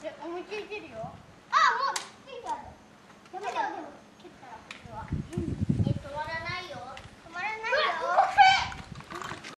じゃあ思いっきりいけるよ。